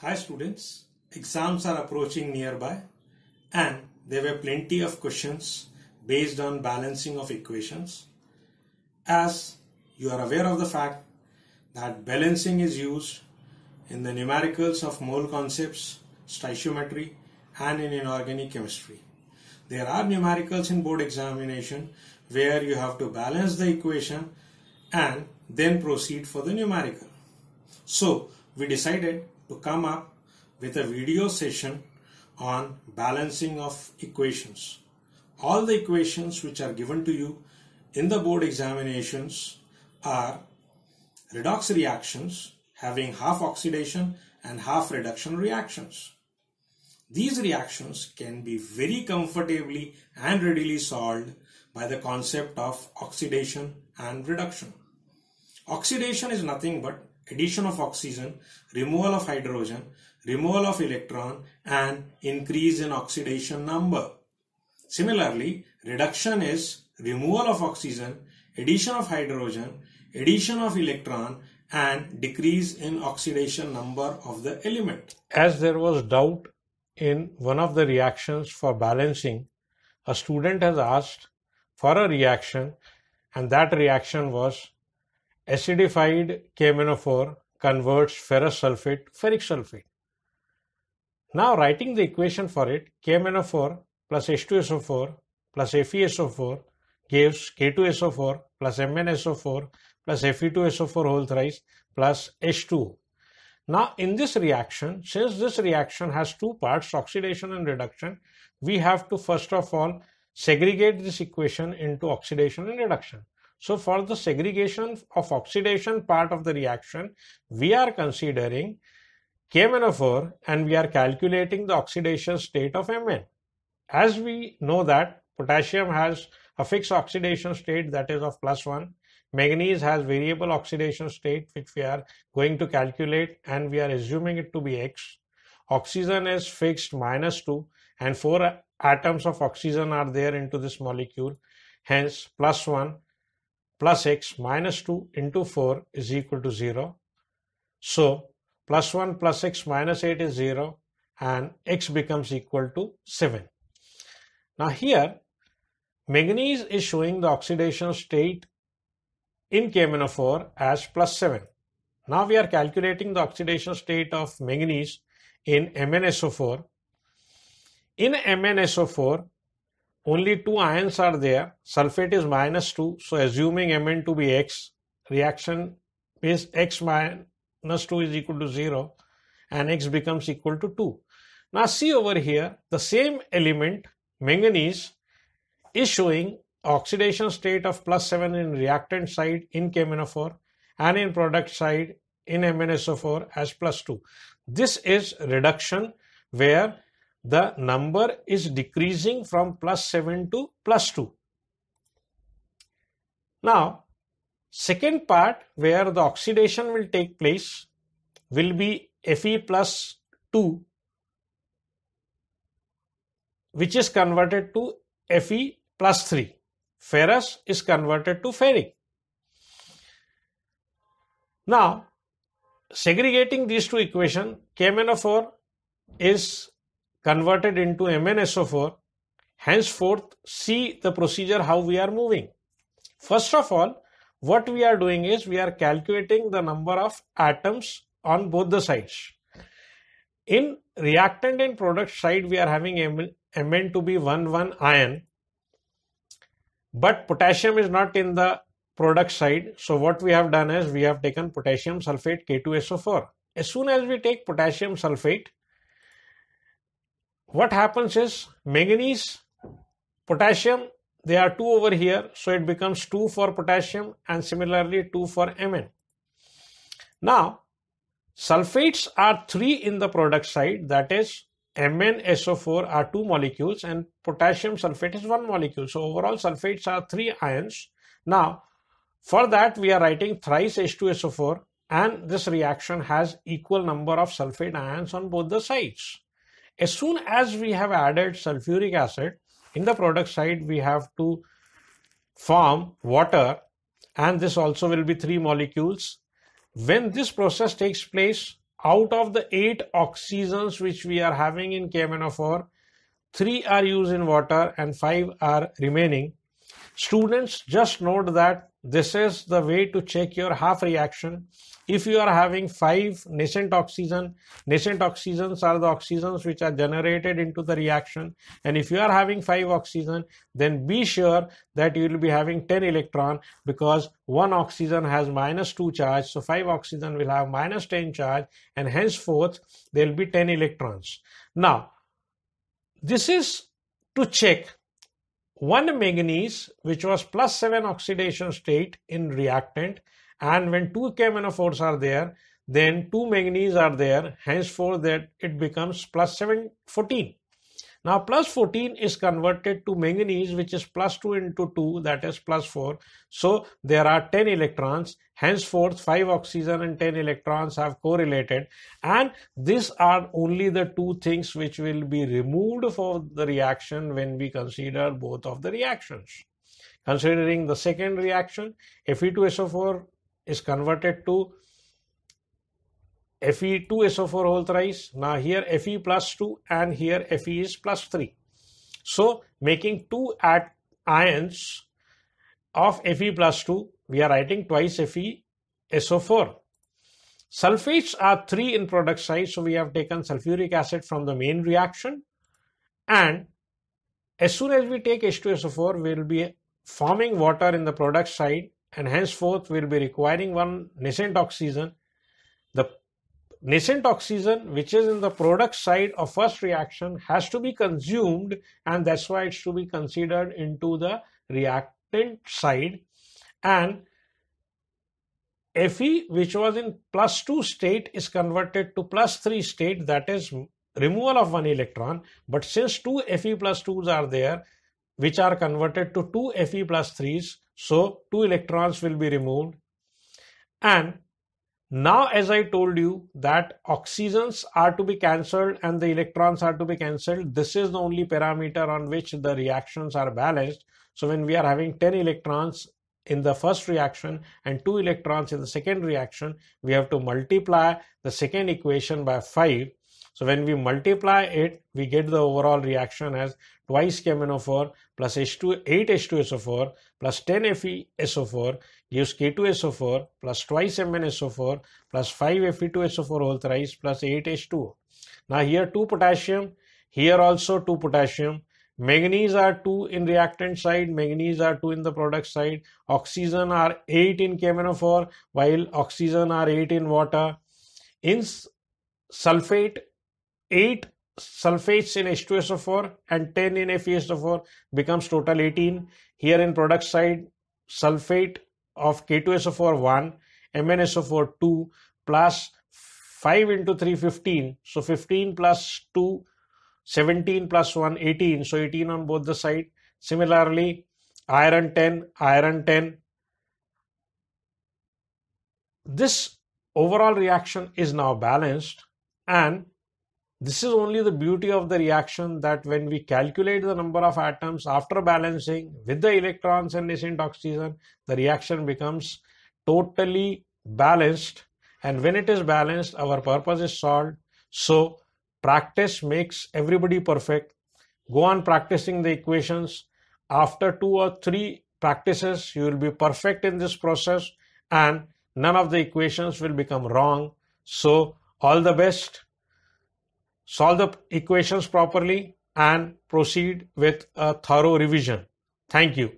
Hi students, exams are approaching nearby and there were plenty of questions based on balancing of equations. As you are aware of the fact that balancing is used in the numericals of mole concepts, stoichiometry and in inorganic chemistry. There are numericals in board examination where you have to balance the equation and then proceed for the numerical. So we decided to come up with a video session on balancing of equations. All the equations which are given to you in the board examinations are redox reactions having half oxidation and half reduction reactions. These reactions can be very comfortably and readily solved by the concept of oxidation and reduction. Oxidation is nothing but addition of oxygen, removal of hydrogen, removal of electron and increase in oxidation number. Similarly, reduction is removal of oxygen, addition of hydrogen, addition of electron and decrease in oxidation number of the element. As there was doubt in one of the reactions for balancing, a student has asked for a reaction and that reaction was acidified KMnO4 converts ferrous sulfate to ferric sulfate. Now writing the equation for it, KMnO4 plus H2SO4 plus FeSO4 gives K2SO4 plus MnSO4 plus Fe2SO4 whole thrice plus H2. Now in this reaction, since this reaction has two parts, oxidation and reduction, we have to first of all segregate this equation into oxidation and reduction. So for the segregation of oxidation part of the reaction, we are considering KMnO4 and we are calculating the oxidation state of Mn. As we know that potassium has a fixed oxidation state that is of plus 1, manganese has variable oxidation state which we are going to calculate and we are assuming it to be X. Oxygen is fixed minus 2 and 4 atoms of oxygen are there into this molecule hence plus 1 plus x minus 2 into 4 is equal to 0. So plus 1 plus x minus 8 is 0 and x becomes equal to 7. Now here manganese is showing the oxidation state in KMnO4 as plus 7. Now we are calculating the oxidation state of manganese in MnSO4. In MnSO4 only two ions are there. Sulfate is minus 2. So assuming Mn to be X, reaction is X minus 2 is equal to 0 and X becomes equal to 2. Now see over here, the same element, manganese, is showing oxidation state of plus 7 in reactant side in KMnO4 and in product side in MnSO4 as plus 2. This is reduction where the number is decreasing from plus 7 to plus 2. Now, second part where the oxidation will take place will be Fe plus 2 which is converted to Fe plus 3. Ferrous is converted to ferric. Now, segregating these two equations, KMnO4 is converted into MnSO4. Henceforth, see the procedure how we are moving. First of all, what we are doing is we are calculating the number of atoms on both the sides. In reactant and product side, we are having Mn to be 1 1 ion, but potassium is not in the product side. So what we have done is we have taken potassium sulfate K2SO4. As soon as we take potassium sulfate, what happens is manganese, potassium, they are 2 over here. So it becomes 2 for potassium and similarly 2 for Mn. Now, sulfates are 3 in the product side that is MnSO4 are 2 molecules and potassium sulfate is 1 molecule. So overall sulfates are 3 ions. Now, for that we are writing thrice H2SO4 and this reaction has equal number of sulfate ions on both the sides. As soon as we have added sulfuric acid, in the product side we have to form water and this also will be three molecules. When this process takes place, out of the eight oxygens which we are having in KMnO4, three are used in water and five are remaining. Students just note that this is the way to check your half reaction. If you are having five nascent oxygen, nascent oxygens are the oxygens which are generated into the reaction. And if you are having five oxygen, then be sure that you will be having 10 electron because one oxygen has minus two charge. So five oxygen will have minus 10 charge and henceforth there will be 10 electrons. Now, this is to check one manganese which was plus 7 oxidation state in reactant and when two KMnO4s are there then two manganese are there. Henceforth that it becomes plus 7 14 now plus 14 is converted to manganese which is plus 2 into 2 that is plus 4. So there are 10 electrons. Henceforth 5 oxygen and 10 electrons have correlated and these are only the two things which will be removed for the reaction when we consider both of the reactions. Considering the second reaction Fe2SO4 is converted to Fe2SO4 whole thrice. Now here Fe plus 2 and here Fe is plus 3. So making two at ions of Fe plus 2, we are writing twice FeSO4. Sulfates are 3 in product side, so we have taken sulfuric acid from the main reaction. And as soon as we take H2SO4, we will be forming water in the product side and henceforth we will be requiring one nascent oxygen. Nascent oxygen which is in the product side of first reaction has to be consumed and that's why it should be considered into the reactant side. And Fe which was in plus 2 state is converted to plus 3 state that is removal of one electron. But since two Fe plus 2s are there which are converted to two Fe plus 3s so two electrons will be removed. And now, as I told you that oxygens are to be cancelled and the electrons are to be cancelled, this is the only parameter on which the reactions are balanced. So when we are having 10 electrons in the first reaction and 2 electrons in the second reaction, we have to multiply the second equation by 5. So when we multiply it, we get the overall reaction as twice KMnO4 plus H2, 8 H2SO4 plus 10 FeSO4 gives K2SO4 plus twice MnSO4 plus 5 Fe2SO4 whole thrice plus 8 H2O. Now here 2 potassium, here also 2 potassium. Manganese are 2 in reactant side, manganese are 2 in the product side. Oxygen are 8 in KMnO4 while oxygen are 8 in water. In sulfate, 8 sulfates in H2SO4 and 10 in FeSO4 becomes total 18. Here in product side, sulfate of K2SO4 1, MnSO4 2 plus 5 into 3 15. So 15 plus 2 17 plus 1 18. So 18 on both the side. Similarly, iron 10, iron 10. This overall reaction is now balanced and this is only the beauty of the reaction that when we calculate the number of atoms after balancing with the electrons and nascent oxygen, the reaction becomes totally balanced. And when it is balanced, our purpose is solved. So practice makes everybody perfect. Go on practicing the equations. After two or three practices, you will be perfect in this process and none of the equations will become wrong. So all the best solve the equations properly and proceed with a thorough revision. Thank you.